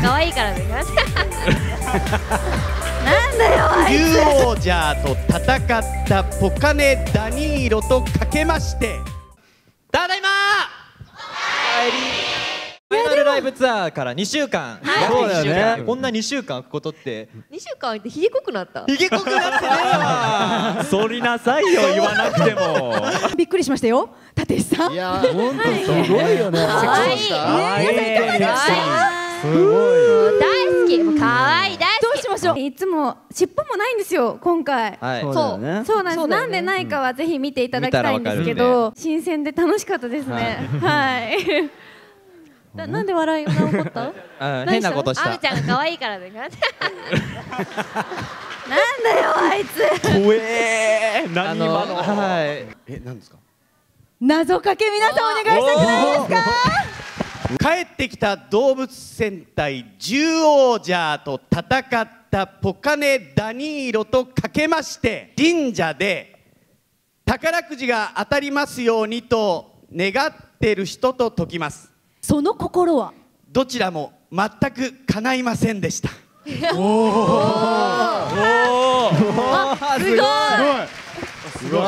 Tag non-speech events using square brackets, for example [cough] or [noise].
ん可愛いからねなんだよあい。竜王者と戦ったポカネダニーロとかけましてただいまファイナルライブツアーから2週間、はい。約そうだよね。2週間こんな2週間空くことって。2週間空いてひげ濃くなった？ひげ濃くなってねえわ。反りなさいよ言わなくても。びっくりしましたよ。立石さん。いやー本当すごいよね。可愛い可愛い。皆さんいかがでした？すごい大好き。もう可愛い大ど好き。うしましょう。いつも尻尾もないんですよ今回。はい。そうそう。なんです、ね。なんでないかはぜひ見ていただきたいんですけど、新鮮で楽しかったですね。はい。[laughs] ななんで笑いが起こった？なんあ変なことした。あみちゃんが可愛いからね [laughs] だよあいつ。怖えあ何の？今のはい。え何ですか？謎かけ皆さんお願いしたくないですか？帰ってきた動物戦隊獣王者と戦ったポカネダニーロとかけまして神社で宝くじが当たりますようにと願ってる人と解きます。その心は？どちらも全く叶いませんでした。すごい。すごい